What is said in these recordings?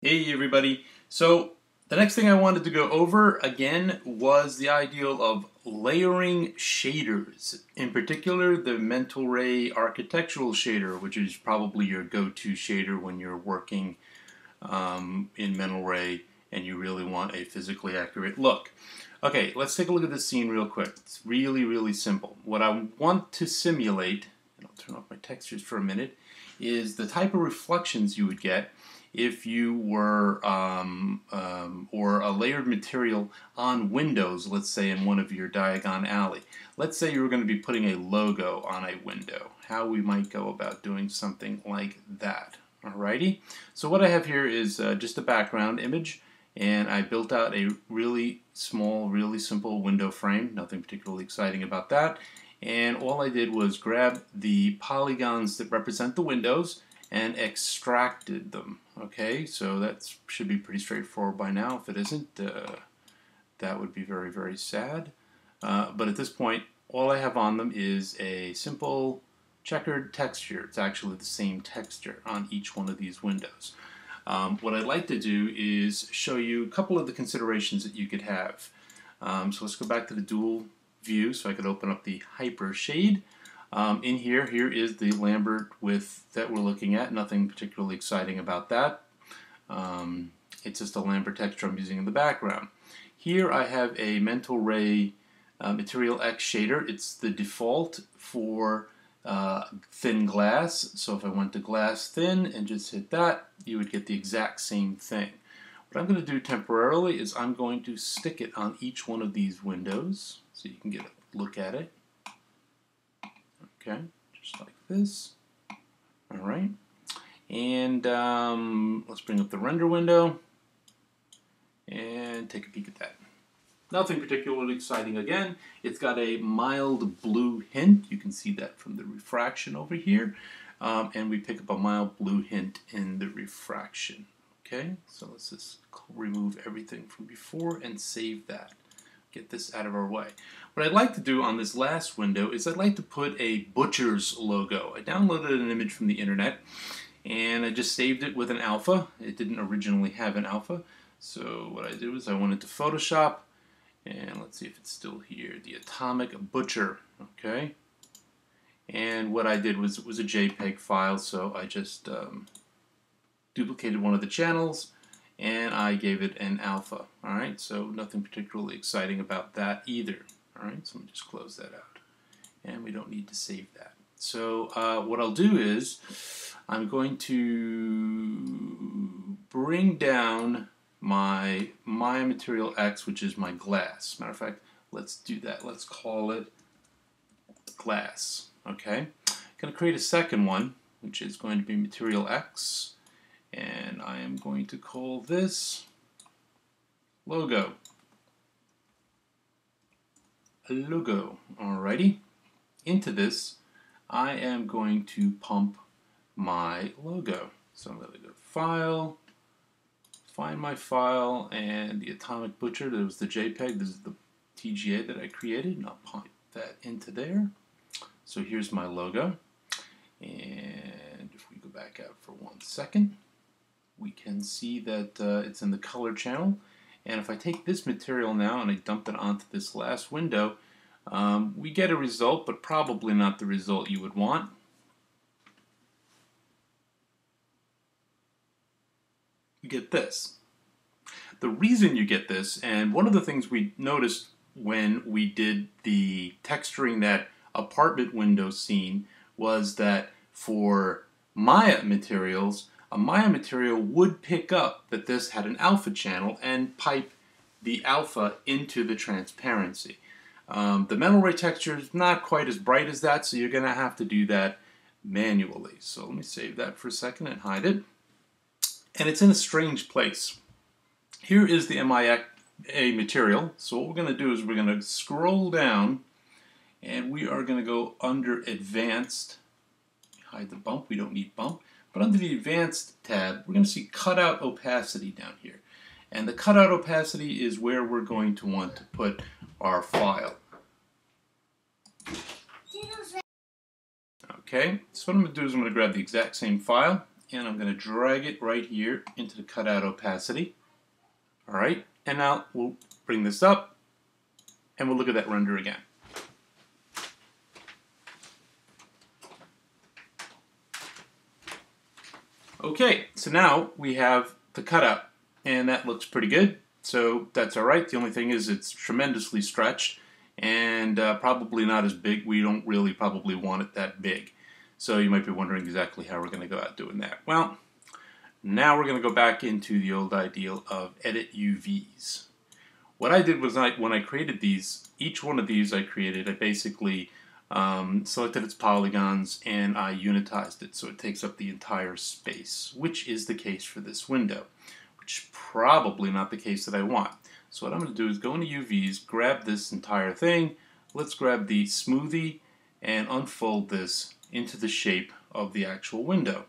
Hey everybody. So the next thing I wanted to go over again was the ideal of layering shaders. In particular, the Mental Ray architectural shader, which is probably your go-to shader when you're working um, in Mental Ray and you really want a physically accurate look. Okay, let's take a look at this scene real quick. It's really, really simple. What I want to simulate, and I'll turn off my textures for a minute, is the type of reflections you would get if you were, um, um, or a layered material on windows, let's say in one of your Diagon Alley. Let's say you were going to be putting a logo on a window. How we might go about doing something like that. Alrighty, so what I have here is uh, just a background image and I built out a really small, really simple window frame, nothing particularly exciting about that. And all I did was grab the polygons that represent the windows and extracted them. Okay, so that should be pretty straightforward by now. If it isn't, uh, that would be very, very sad. Uh, but at this point, all I have on them is a simple checkered texture. It's actually the same texture on each one of these windows. Um, what I'd like to do is show you a couple of the considerations that you could have. Um, so let's go back to the dual view so I could open up the Hypershade. Um, in here, here is the Lambert with that we're looking at. Nothing particularly exciting about that. Um, it's just a Lambert texture I'm using in the background. Here I have a Mental Ray uh, Material X shader. It's the default for uh, thin glass. So if I went to glass thin and just hit that, you would get the exact same thing. What I'm going to do temporarily is I'm going to stick it on each one of these windows so you can get a look at it. Okay, just like this. All right. And um, let's bring up the render window and take a peek at that. Nothing particularly exciting again. It's got a mild blue hint. You can see that from the refraction over here. Um, and we pick up a mild blue hint in the refraction. Okay, so let's just remove everything from before and save that get this out of our way. What I'd like to do on this last window is I'd like to put a butcher's logo. I downloaded an image from the internet and I just saved it with an alpha. It didn't originally have an alpha. So what I did was I went into Photoshop and let's see if it's still here. The Atomic Butcher, okay? And what I did was, it was a JPEG file, so I just um, duplicated one of the channels, and I gave it an alpha. All right, so nothing particularly exciting about that either. All right, so let me just close that out. And we don't need to save that. So uh, what I'll do is I'm going to bring down my MIA Material X, which is my glass. Matter of fact, let's do that. Let's call it glass. Okay, I'm going to create a second one, which is going to be Material X and I am going to call this logo. Logo, alrighty. Into this, I am going to pump my logo. So I'm going to go File, find my file, and the Atomic Butcher, that was the JPEG, this is the TGA that I created, and I'll pump that into there. So here's my logo. And if we go back out for one second, we can see that uh, it's in the color channel. And if I take this material now and I dump it onto this last window, um, we get a result, but probably not the result you would want. You get this. The reason you get this, and one of the things we noticed when we did the texturing that apartment window scene was that for Maya materials, a Maya material would pick up that this had an alpha channel and pipe the alpha into the transparency. Um, the Mental Ray texture is not quite as bright as that, so you're going to have to do that manually. So let me save that for a second and hide it. And it's in a strange place. Here is the MIA material. So what we're going to do is we're going to scroll down and we are going to go under Advanced. Hide the bump. We don't need bump. But under the Advanced tab, we're going to see Cutout Opacity down here. And the cutout opacity is where we're going to want to put our file. Okay, so what I'm going to do is I'm going to grab the exact same file, and I'm going to drag it right here into the cutout opacity. All right, and now we'll bring this up, and we'll look at that render again. Okay, so now we have the cutout, and that looks pretty good. So that's all right. The only thing is it's tremendously stretched and uh, probably not as big. We don't really probably want it that big. So you might be wondering exactly how we're going to go out doing that. Well, now we're going to go back into the old ideal of edit UVs. What I did was I, when I created these, each one of these I created, I basically um, selected its polygons and I unitized it so it takes up the entire space, which is the case for this window, which is probably not the case that I want. So what I'm going to do is go into UVs, grab this entire thing, let's grab the smoothie and unfold this into the shape of the actual window.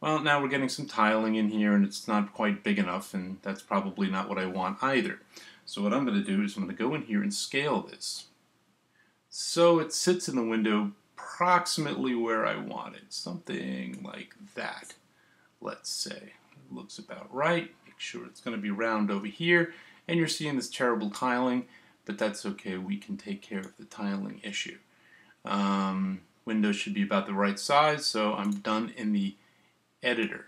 Well, now we're getting some tiling in here and it's not quite big enough and that's probably not what I want either. So what I'm going to do is I'm going to go in here and scale this. So it sits in the window approximately where I want it. Something like that, let's say. It looks about right. Make sure it's going to be round over here. And you're seeing this terrible tiling, but that's okay. We can take care of the tiling issue. Um, window should be about the right size, so I'm done in the editor.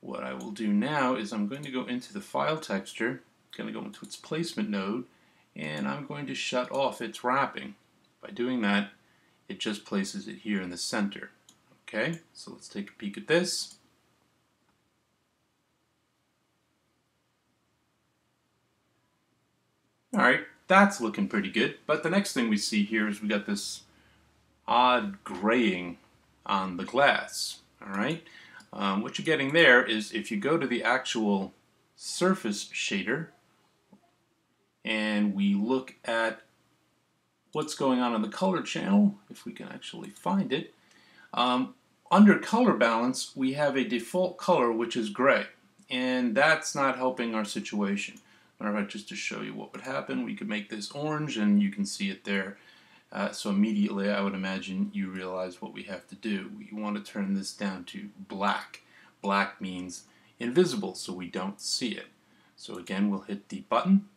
What I will do now is I'm going to go into the file texture, going to go into its placement node, and I'm going to shut off its wrapping. By doing that, it just places it here in the center. Okay, so let's take a peek at this. Alright, that's looking pretty good, but the next thing we see here is we got this odd graying on the glass. Alright, um, what you're getting there is if you go to the actual surface shader and we look at what's going on in the color channel, if we can actually find it. Um, under color balance, we have a default color which is gray, and that's not helping our situation. Of fact, just to show you what would happen, we could make this orange, and you can see it there. Uh, so immediately, I would imagine you realize what we have to do. We want to turn this down to black. Black means invisible, so we don't see it. So again, we'll hit the button,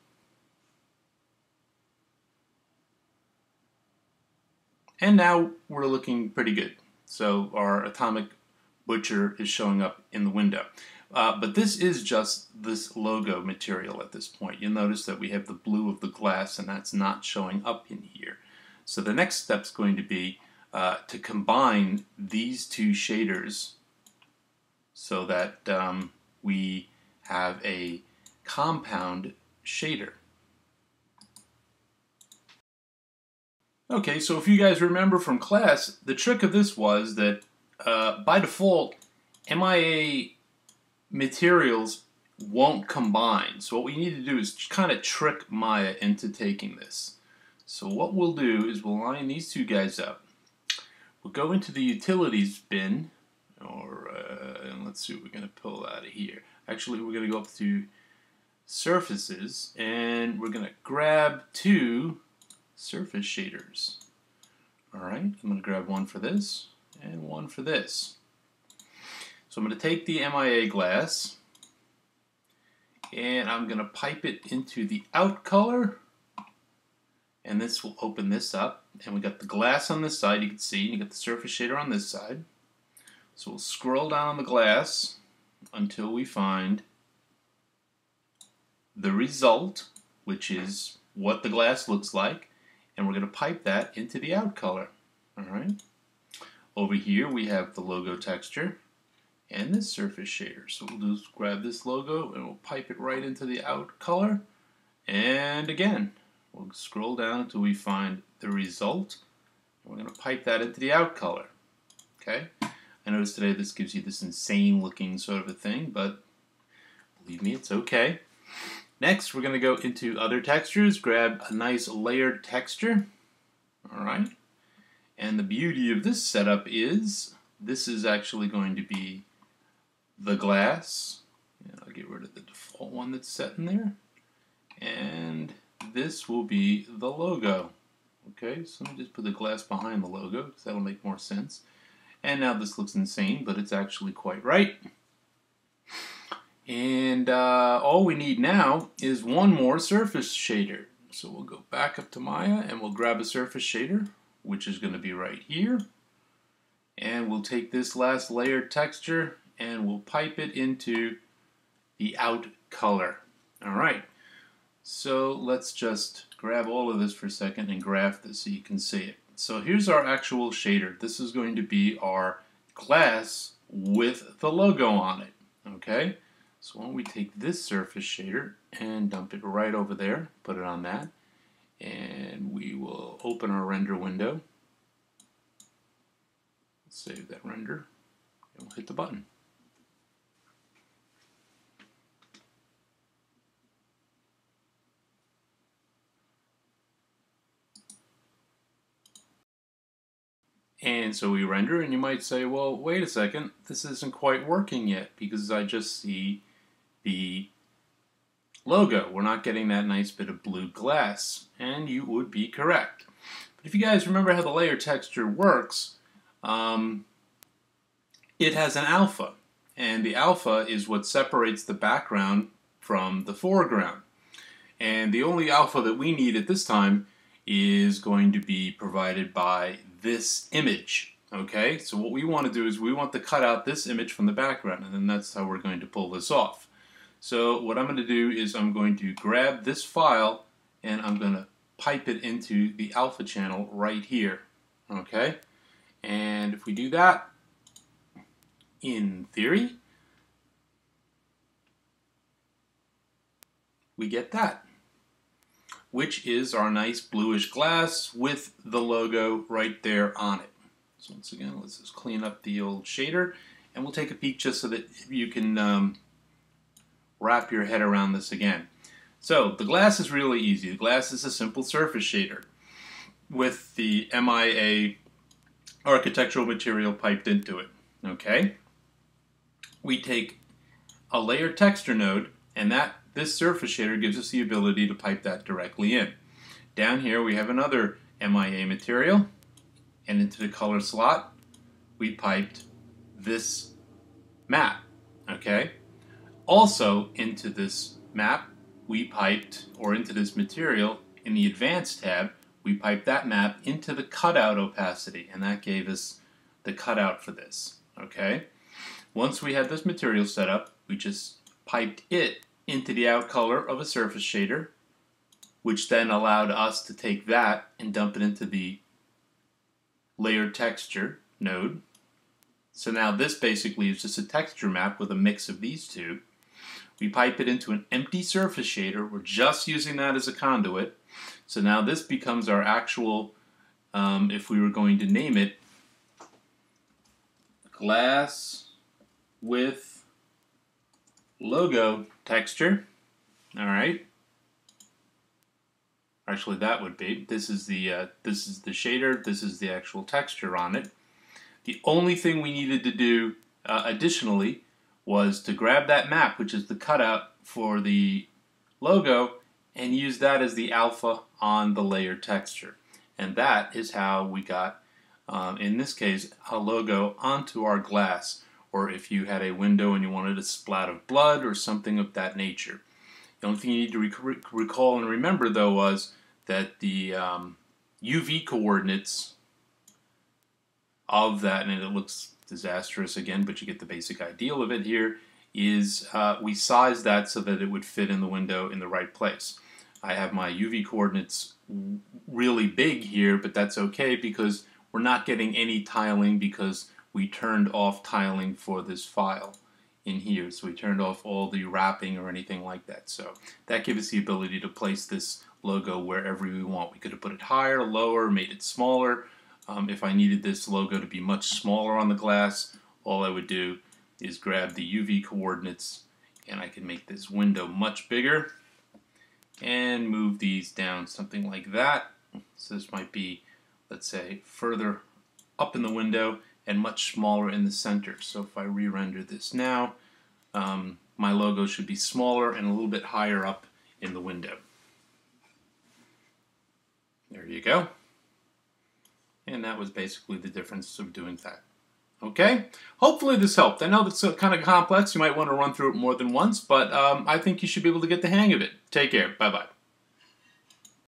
And now we're looking pretty good. So our atomic butcher is showing up in the window. Uh, but this is just this logo material at this point. You'll notice that we have the blue of the glass and that's not showing up in here. So the next step is going to be uh, to combine these two shaders so that um, we have a compound shader. Okay, so if you guys remember from class, the trick of this was that uh, by default, MIA materials won't combine. So what we need to do is kind of trick Maya into taking this. So what we'll do is we'll line these two guys up. We'll go into the utilities bin, or uh, and let's see what we're going to pull out of here. Actually, we're going to go up to surfaces, and we're going to grab two surface shaders. Alright, I'm going to grab one for this and one for this. So I'm going to take the MIA glass and I'm going to pipe it into the out color and this will open this up and we got the glass on this side you can see you got the surface shader on this side so we'll scroll down on the glass until we find the result which is what the glass looks like and we're going to pipe that into the out color. All right. Over here we have the logo texture and this surface shader. So we'll just grab this logo and we'll pipe it right into the out color. And again, we'll scroll down until we find the result. We're going to pipe that into the out color. Okay. I noticed today this gives you this insane looking sort of a thing, but believe me, it's okay. Next, we're going to go into other textures, grab a nice layered texture. All right. And the beauty of this setup is this is actually going to be the glass. And I'll get rid of the default one that's set in there. And this will be the logo. Okay, so let me just put the glass behind the logo because that'll make more sense. And now this looks insane, but it's actually quite right. And uh, all we need now is one more surface shader. So we'll go back up to Maya and we'll grab a surface shader, which is going to be right here. And we'll take this last layer texture and we'll pipe it into the out color. All right. So let's just grab all of this for a second and graph this so you can see it. So here's our actual shader. This is going to be our glass with the logo on it. Okay. So why don't we take this surface shader and dump it right over there, put it on that, and we will open our render window, save that render, and we'll hit the button. And so we render, and you might say, well, wait a second, this isn't quite working yet because I just see the logo. We're not getting that nice bit of blue glass, and you would be correct. But if you guys remember how the layer texture works, um, it has an alpha, and the alpha is what separates the background from the foreground. And the only alpha that we need at this time is going to be provided by this image. Okay, so what we want to do is we want to cut out this image from the background, and then that's how we're going to pull this off. So what I'm going to do is I'm going to grab this file and I'm going to pipe it into the alpha channel right here. Okay? And if we do that, in theory, we get that, which is our nice bluish glass with the logo right there on it. So once again, let's just clean up the old shader, and we'll take a peek just so that you can um, wrap your head around this again. So the glass is really easy. The glass is a simple surface shader with the MIA architectural material piped into it. Okay? We take a layer texture node and that this surface shader gives us the ability to pipe that directly in. Down here we have another MIA material and into the color slot we piped this map. Okay? Also into this map, we piped, or into this material, in the Advanced tab, we piped that map into the cutout opacity, and that gave us the cutout for this, okay? Once we had this material set up, we just piped it into the out color of a surface shader, which then allowed us to take that and dump it into the layer texture node. So now this basically is just a texture map with a mix of these two. We pipe it into an empty surface shader. We're just using that as a conduit. So now this becomes our actual, um, if we were going to name it, glass with logo texture. All right. Actually, that would be. This is the uh, this is the shader. This is the actual texture on it. The only thing we needed to do uh, additionally was to grab that map, which is the cutout for the logo, and use that as the alpha on the layer texture. And that is how we got, um, in this case, a logo onto our glass, or if you had a window and you wanted a splat of blood or something of that nature. The only thing you need to rec recall and remember, though, was that the um, UV coordinates of that, and it looks disastrous again, but you get the basic ideal of it here, is uh, we size that so that it would fit in the window in the right place. I have my UV coordinates really big here, but that's okay because we're not getting any tiling because we turned off tiling for this file in here. So we turned off all the wrapping or anything like that. So that gives us the ability to place this logo wherever we want. We could have put it higher, lower, made it smaller, um, if I needed this logo to be much smaller on the glass, all I would do is grab the UV coordinates and I can make this window much bigger and move these down something like that. So this might be, let's say, further up in the window and much smaller in the center. So if I re-render this now, um, my logo should be smaller and a little bit higher up in the window. There you go. And that was basically the difference of doing that. Okay? Hopefully this helped. I know it's kind of complex. You might want to run through it more than once, but um, I think you should be able to get the hang of it. Take care. Bye bye.